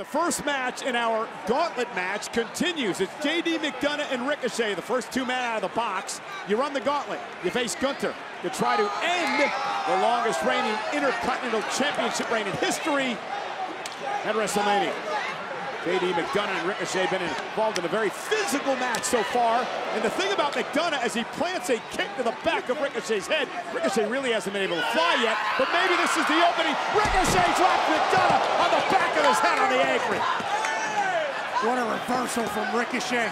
The first match in our gauntlet match continues. It's J.D. McDonagh and Ricochet, the first two men out of the box. You run the gauntlet. You face Gunther to try to end the longest reigning Intercontinental Championship reign in history at WrestleMania. J.D. McDonagh and Ricochet have been involved in a very physical match so far. And the thing about McDonagh as he plants a kick to the back of Ricochet's head, Ricochet really hasn't been able to fly yet, but maybe this is the opening. Ricochet dropped McDonagh the apron. What a reversal from Ricochet.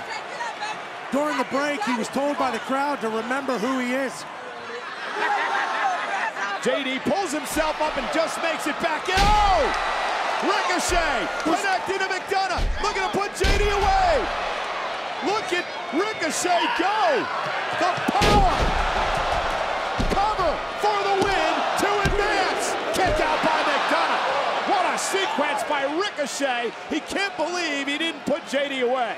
During the break, he was told by the crowd to remember who he is. JD pulls himself up and just makes it back. Oh! Ricochet connecting to McDonagh, looking to put JD away. Look at Ricochet go. The power. What a sequence by Ricochet. He can't believe he didn't put JD away.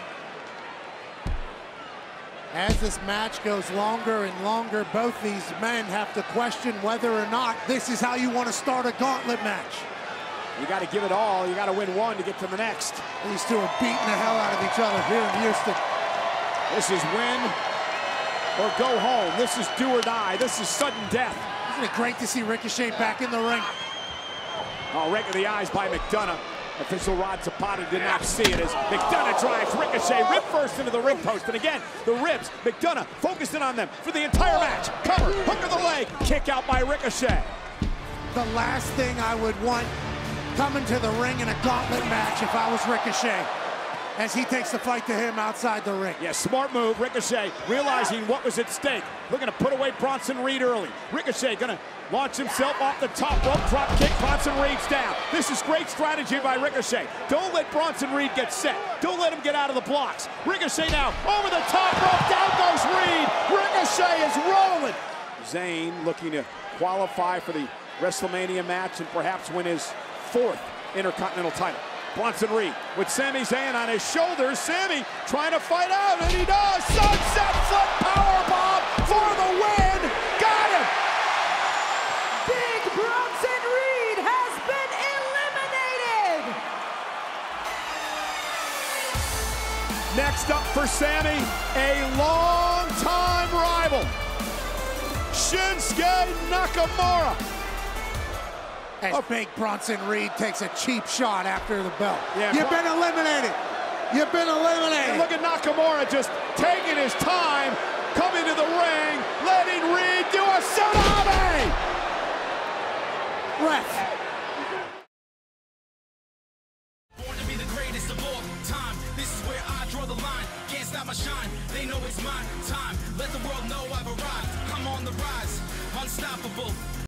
As this match goes longer and longer, both these men have to question whether or not this is how you want to start a gauntlet match. You got to give it all. You got to win one to get to the next. These two are beating the hell out of each other here in Houston. This is win or go home. This is do or die. This is sudden death. Isn't it great to see Ricochet back in the ring? Oh, right in the eyes by McDonagh. Official Rod Zapata did not see it as McDonagh drives Ricochet rib first into the ring post. And again, the ribs, McDonagh focusing on them for the entire match. Cover, hook of the leg, kick out by Ricochet. The last thing I would want coming to the ring in a gauntlet match if I was Ricochet as he takes the fight to him outside the ring. Yeah, smart move. Ricochet realizing what was at stake. Looking to put away Bronson Reed early. Ricochet gonna launch himself off the top rope, drop kick, Bronson Reed's down. This is great strategy by Ricochet. Don't let Bronson Reed get set. Don't let him get out of the blocks. Ricochet now over the top rope, down goes Reed. Ricochet is rolling. Zayn looking to qualify for the WrestleMania match and perhaps win his fourth Intercontinental title. Bronson Reed with Sami Zayn on his shoulders. Sami trying to fight out, and he does. Sunset flip power bomb for the win. Got him. Big Bronson Reed has been eliminated. Next up for Sami, a long-time rival, Shinsuke Nakamura. As oh. Big Bronson Reed takes a cheap shot after the belt. Yeah, You've been eliminated. You've been eliminated. And look at Nakamura just taking his time, coming to the ring, letting Reed do a tsunami. Ref. Born to be the greatest of all time. This is where I draw the line. Can't stop my shine. They know it's my time. Let the world know I've arrived. I'm on the rise. Unstoppable.